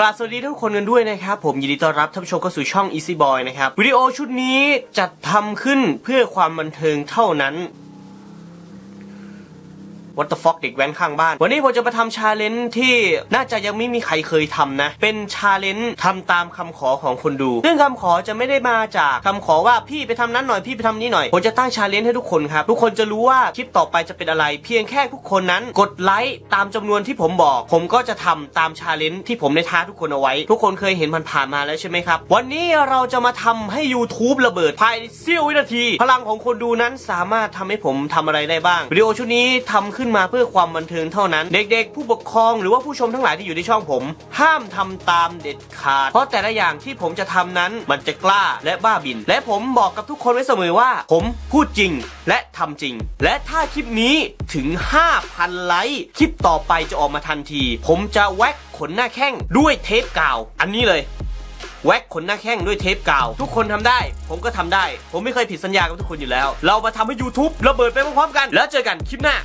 กราบสวัสดีทุกคนกันด้วยนะครับ ผมยินดีต้อนรับท่านผู้ชมเข้าสู่ช่อง Easy Boy นะครับ วิดีโอชุดนี้จัดทำขึ้นเพื่อความบันเทิงเท่านั้น What the fuck เด็กแว้นข้างบ้าน วันนี้ผมจะมาทำ challenge ที่น่าจะยังไม่มีใครเคยทำนะ เป็น challenge ทำตามคำขอของคนดู ซึ่งคำขอจะไม่ได้มาจากคำขอว่าพี่ไปทำนั้นหน่อยพี่ไปทำนี้หน่อย ผมจะตั้ง challenge ให้ทุกคนครับ ทุกคนจะรู้ว่าคลิปต่อไปจะเป็นอะไร เพียงแค่ทุกคนนั้น กดไลค์ตามจำนวนที่ผมบอก ผมก็จะทำตาม challenge ที่ผมได้ท้าทุกคนเอาไว้ ทุกคนเคยเห็นมันผ่านมาแล้วใช่ไหมครับ วันนี้เราจะมาทำให้ YouTube ระเบิดภายในเสี้ยววินาที พลังของคนดูนั้นสามารถทำให้ผมทำอะไรได้บ้างวิดีโอชุดนี้ทำขึ้นมาเพื่อความบันเทิงเท่านั้น เด็กๆ ผู้ปกครองหรือว่าผู้ชมทั้งหลายที่อยู่ในช่องผม ห้ามทำตามเด็ดขาด เพราะแต่ละอย่างที่ผมจะทำนั้นมันจะกล้าและบ้าบิน และผมบอกกับทุกคนไว้เสมอว่า ผมพูดจริงและทำจริง และถ้าคลิปนี้ถึง 5,000 ไลค์คลิปต่อไปจะออกมาทันที ผมจะแว็กขนหน้าแข้งด้วยเทปกาว อันนี้เลยแว็กขนหน้าแข้งด้วยเทปกาว ทุกคนทำได้ ผมก็ทำได้ ผมไม่เคยผิดสัญญากับทุกคนอยู่แล้ว เรามาทำให้ YouTube ระเบิดไปพร้อมๆกัน แล้วเจอกันคลิปหน้า